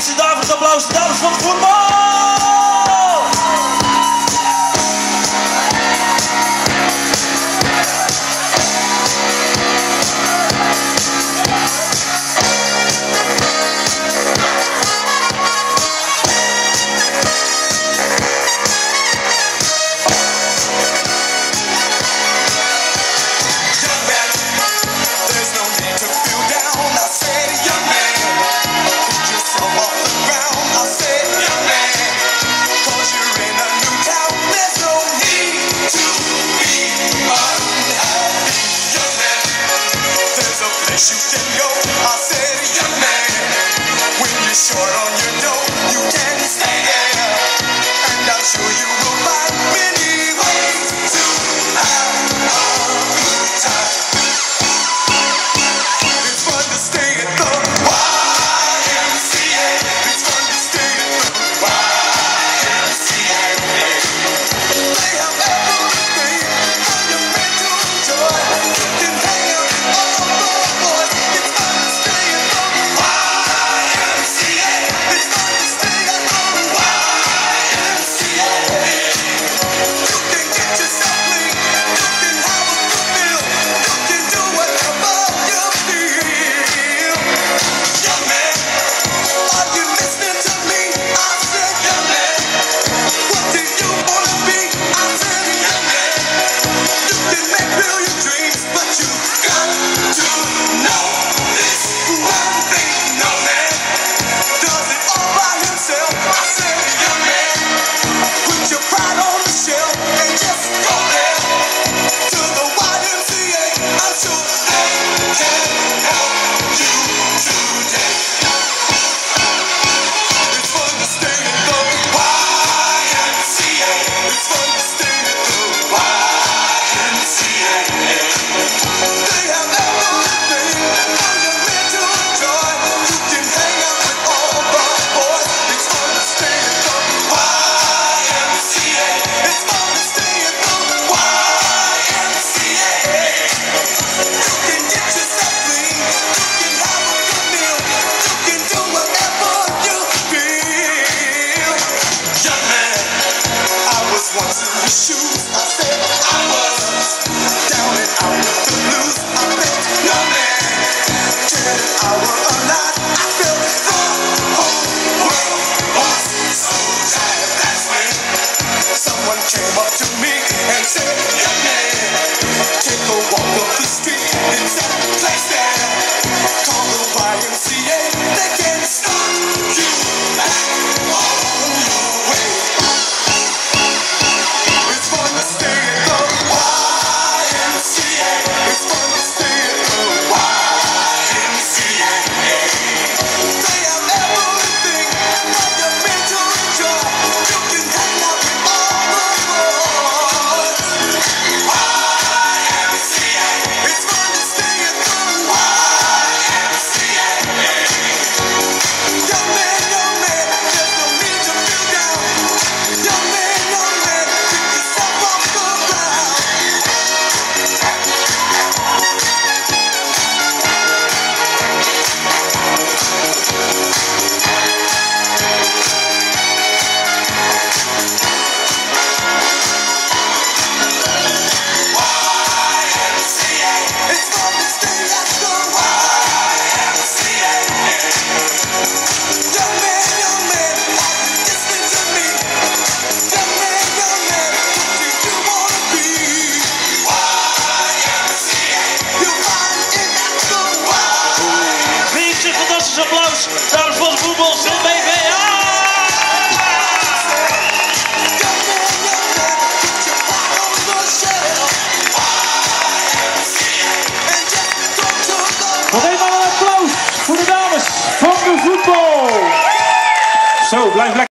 se dames, aplausos, dames van het voetbal! yo, I said, young man, when you're short on your dough, you can't. Someone came up to me and said, your name. Nog even een applaus voor de dames van de voetbal. Zo, blijf lekker.